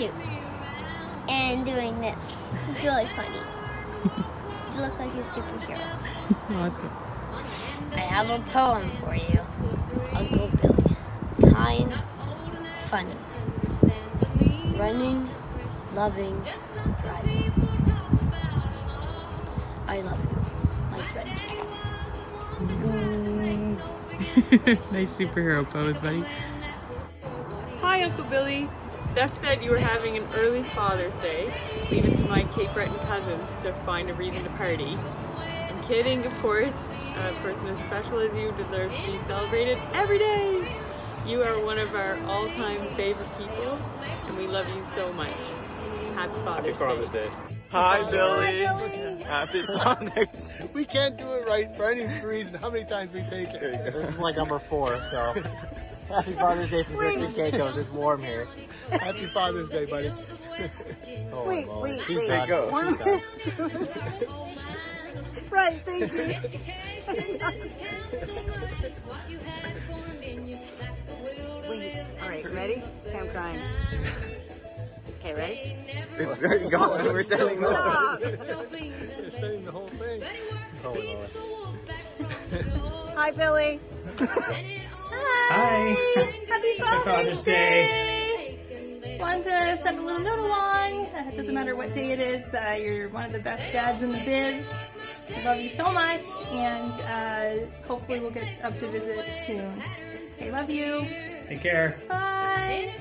fruit too. And doing this. It's really funny. you look like a superhero. Awesome. I have a poem for you. Uncle Billy. Kind, funny. Running, loving, driving. I love you, my friend. nice superhero pose, buddy. Hi, Uncle Billy. Steph said you were having an early Father's Day. Leave it to my Cape Breton cousins to find a reason to party. I'm kidding, of course. A person as special as you deserves to be celebrated every day. You are one of our all-time favorite people, and we love you so much. Happy Father's, Father's Day. Day. Hi, Billy. Happy Father's Day. We can't do it right for any reason. How many times we take it? This is like number four, so happy Father's Day from Christian Caicos. It's warm here. Happy Father's Day, buddy. Oh, Wait, Lord. wait, She's wait. done. go. One She's right, thank you. Wait, all right, ready? Okay, I'm crying. Okay, ready? It's already gone. We're selling this. Stop. They're saying the whole thing. Oh, Lord. Hi, Billy. Hi. Happy Father's, Father's Day. Just wanted to send a little note along. Uh, It doesn't matter what day it is. Uh, you're one of the best dads in the biz. I love you so much, and uh, hopefully we'll get up to visit soon. Okay, love you. Take care. Bye.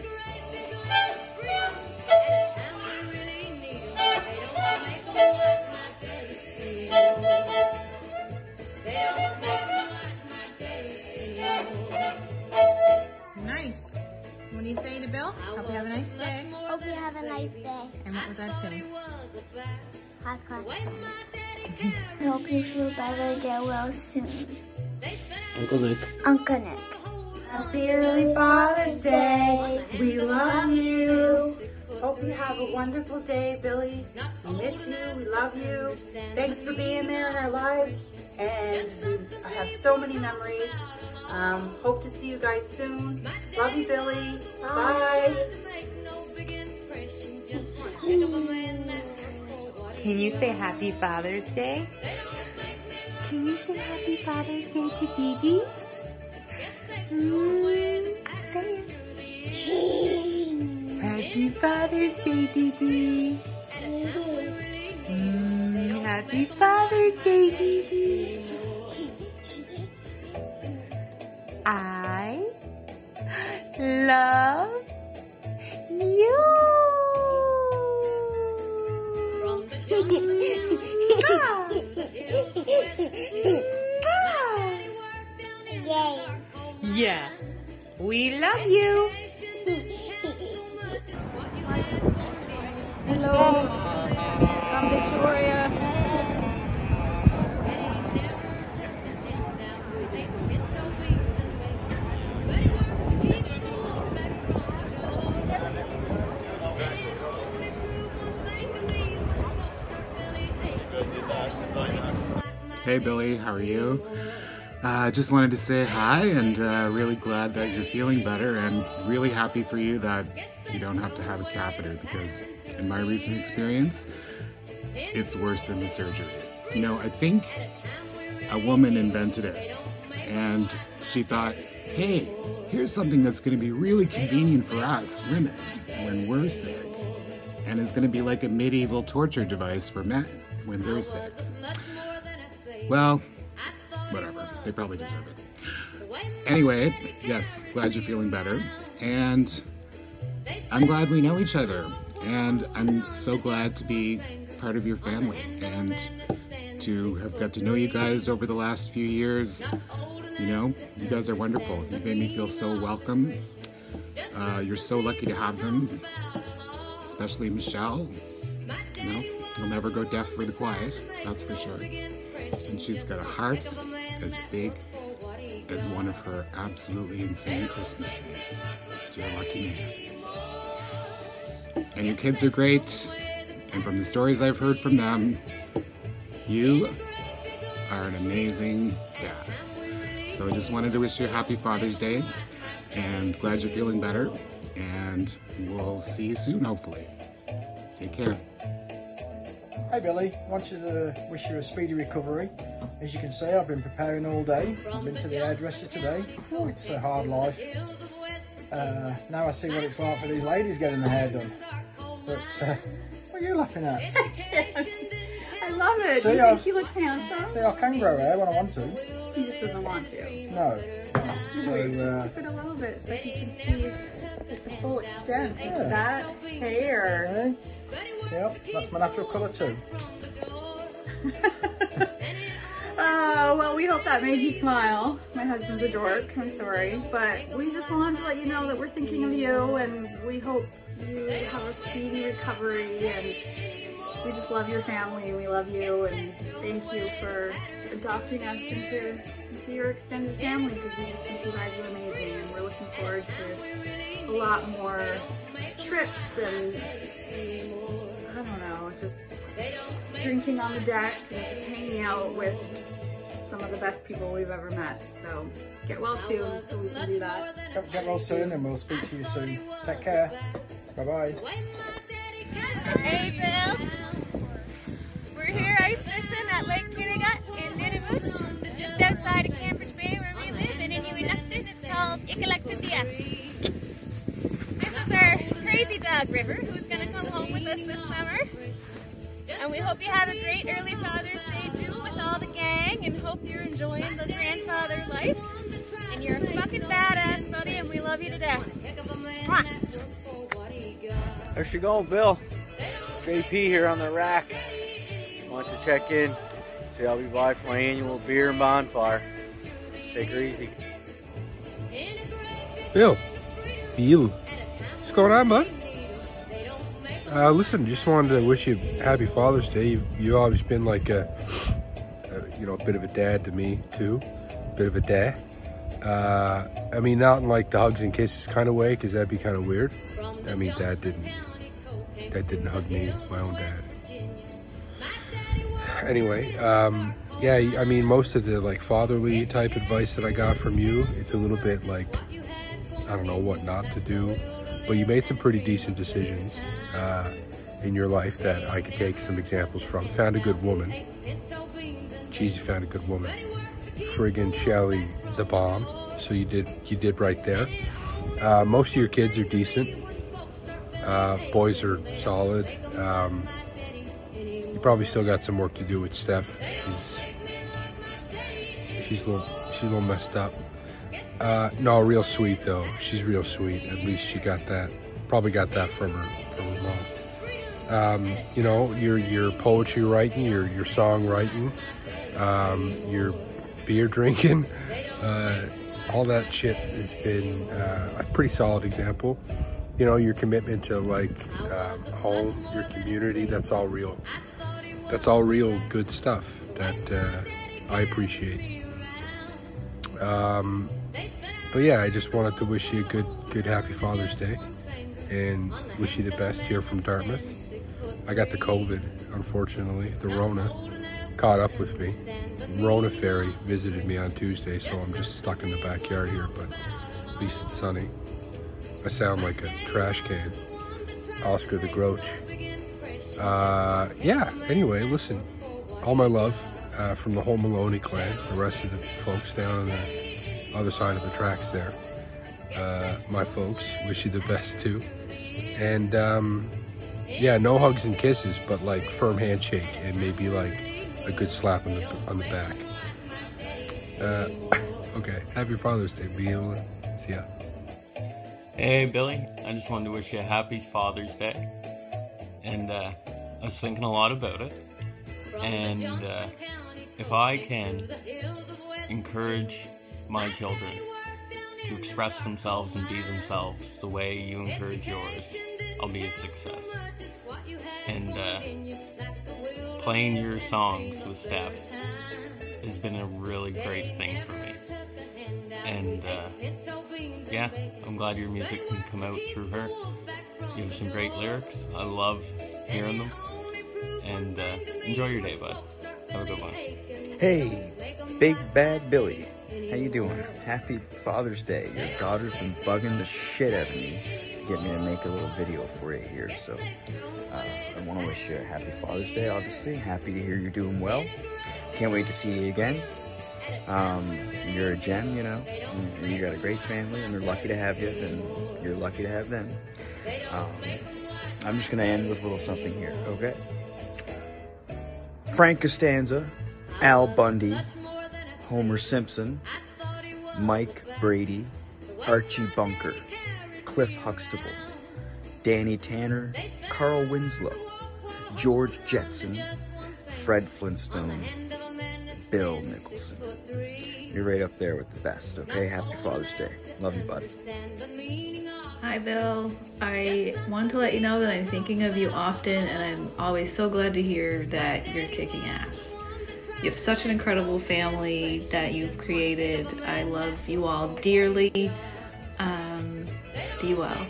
You say to Bill? Hope you have a nice day. Hope you have a nice day. And what was that too? Hot coffee. Hope you feel better, get well soon. Uncle Nick. Uncle Nick. Happy early Father's Day. We love you. Hope you have a wonderful day, Billy. We miss you. We love you. Thanks for being there in our lives. And we, I have so many memories. Um, hope to see you guys soon. Love you, Billy. Bye. Can you say Happy Father's Day? Can you say Happy Father's Day to Dee Dee? Mm, say it. Happy Father's Day, Dee. Mm, happy Father's Day, Dee Dee. I love you. Yeah, we love you. Hello. I'm Victoria. Hey Billy, how are you? Uh, just wanted to say hi and uh, really glad that you're feeling better and really happy for you that you don't have to have a catheter because in my recent experience, it's worse than the surgery. You know, I think a woman invented it and she thought, hey, here's something that's going to be really convenient for us women when we're sick and is going to be like a medieval torture device for men when they're sick. Well, whatever. They probably deserve it. Anyway, yes, glad you're feeling better. And I'm glad we know each other. And I'm so glad to be part of your family and to have got to know you guys over the last few years. You know, you guys are wonderful. You made me feel so welcome. Uh, you're so lucky to have them, especially Michelle. You know, you'll never go deaf for the quiet, that's for sure. And she's got a heart as big as one of her absolutely insane Christmas trees. You're a lucky man. And your kids are great. And from the stories I've heard from them, you are an amazing dad. So I just wanted to wish you a happy Father's Day and glad you're feeling better. and we'll see you soon, hopefully. Take care. Hey Billy, I want you to wish you a speedy recovery. As you can see, I've been preparing all day. I've been to the hairdresser today. Oh, it's a hard life. Uh, now I see what it's like for these ladies getting their hair done. But uh, what are you laughing at? I love it. See, Do you I- think he looks handsome? See, I can grow hair when I want to. He just doesn't want to. No. So, Wait, just uh, tip it a little bit so he can see like, the full extent Yeah. of that hair. yep, that's my natural colour too. Oh, well, we hope that made you smile. My husband's a dork, I'm sorry. But we just wanted to let you know that we're thinking of you and we hope you have a speedy recovery and we just love your family. And we love you and thank you for adopting us into, into your extended family because we just think you guys are amazing and we're looking forward to a lot more trips and I don't know, just drinking on the deck and just hanging out with some of the best people we've ever met. So get well soon so we can do that. Get, get well soon and we'll speak to you soon. Take care. Bye bye. Hey, Bill. Ice fishing at Lake Kinnigut in Nunavut, just outside of Cambridge Bay where we live in Inuinnaqtun. It's called Iqaluktuuttiaq. This is our crazy dog River, who's going to come home with us this summer. And we hope you have a great early Father's Day too with all the gang and hope you're enjoying the grandfather life. And you're a fucking badass, buddy, and we love you to death. Mwah. There she go, Bill. JP here on the rack. Want to check in, see I'll be by for my annual beer and bonfire. Take her easy. Bill. Bill. What's going on, bud? Uh, listen, just wanted to wish you happy Father's Day. You've, you've always been like a, a, you know, a bit of a dad to me too, bit of a dad. Uh, I mean, not in like the hugs and kisses kind of way, because that'd be kind of weird. I mean, dad didn't, dad didn't hug me, my own dad. Anyway, um, yeah, I mean, most of the like fatherly type advice that I got from you, it's a little bit like, I don't know what not to do, but you made some pretty decent decisions uh, in your life that I could take some examples from. Found a good woman. You found a good woman. Friggin' Shelly, the bomb. So you did, you did right there. Uh, most of your kids are decent. Uh, boys are solid. Um, you probably still got some work to do with Steph. She's she's a little she's a little messed up. Uh, no, real sweet though. She's real sweet. At least she got that. Probably got that from her from her mom. Um, you know, your your poetry writing, your your songwriting, um, your beer drinking, uh, all that shit has been uh, a pretty solid example. You know, your commitment to like um, home, your community. That's all real. That's all real good stuff that uh, I appreciate. Um, but yeah, I just wanted to wish you a good, good, happy Father's Day, and wish you the best here from Dartmouth. I got the COVID, unfortunately, the Rona caught up with me. Rona Ferry visited me on Tuesday, so I'm just stuck in the backyard here, but at least it's sunny. I sound like a trash can. Oscar the Grouch. Uh, yeah, anyway, listen, all my love uh, from the whole Maloney clan, the rest of the folks down on the other side of the tracks there. Uh, my folks, wish you the best too. And um, yeah, no hugs and kisses, but like firm handshake and maybe like a good slap on the on the back. Uh, okay, happy Father's Day, Bill. See ya. Hey Billy, I just wanted to wish you a happy Father's Day. And uh, I was thinking a lot about it. And uh, if I can encourage my children to express themselves and be themselves the way you encourage yours, I'll be a success. And uh, playing your songs with Steph has been a really great thing for me. And uh, yeah, I'm glad your music can come out through her. You have some great lyrics. I love hearing them. And uh, enjoy your day, bud. Have a good one. Hey, Big Bad Billy. How you doing? Happy Father's Day. Your daughter's been bugging the shit out of me. To get me to make a little video for you here. So uh, I want to wish you a happy Father's Day, obviously. Happy to hear you're doing well. Can't wait to see you again. Um, you're a gem, you know. You, got a great family, and they're lucky to have you, and you're lucky to have them. Um, I'm just going to end with a little something here, okay? Frank Costanza, Al Bundy, Homer Simpson, Mike Brady, Archie Bunker, Cliff Huxtable, Danny Tanner, Carl Winslow, George Jetson, Fred Flintstone, Bill Nicholson. You're right up there with the best, okay? Happy Father's Day. Love you, bud. Hi, Bill. I want to let you know that I'm thinking of you often, and I'm always so glad to hear that you're kicking ass. You have such an incredible family that you've created. I love you all dearly. Um, be well.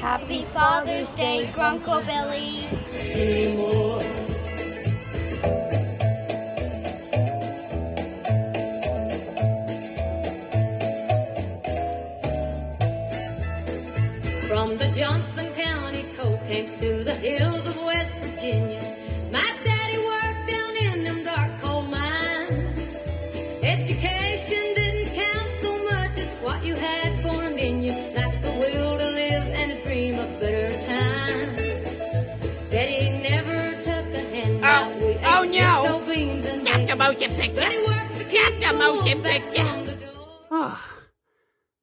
Happy Father's Day, Grunkle Billy. From the Johnson County coal camps to the hills of West Virginia, motion picture! Got the motion picture! Oh,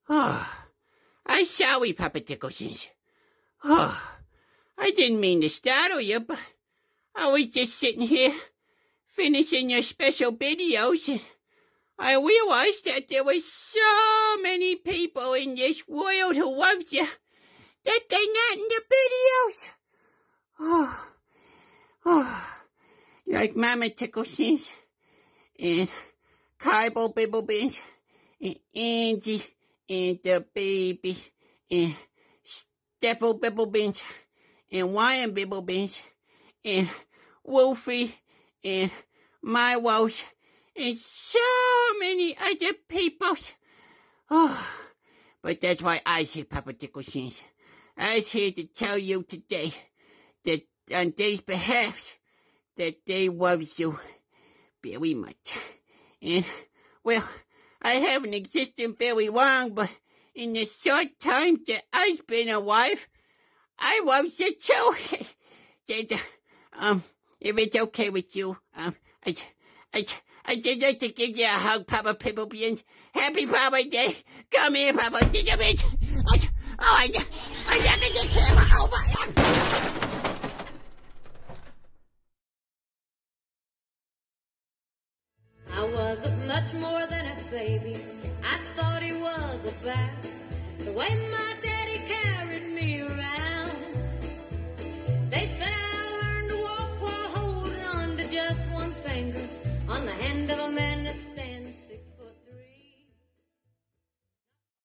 oh, I'm sorry, Papa Dicklesons. Oh, I didn't mean to startle you, but I was just sitting here finishing your special videos and I realized that there were so many people in this world who loved you that they're not in the videos. Oh, oh, like Mama Ticklesons and Kybel Bibblebins and Angie and the baby and Stepple Bibblebins and Ryan Bibblebins and Wolfie and my Walsh and so many other people. Oh, but that's why I say, Papa Dicklesons. I was here to tell you today that on these behalf that they love you very much. And, well, I haven't existed very long, but in the short time that I've been alive, I love you too. That, um, if it's okay with you, um, I, I, I just like to give you a hug, Papa Pipple Beans. Happy Father's Day. Come here, Papa. Did you bitch? Oh, I, I, I got the camera over. baby.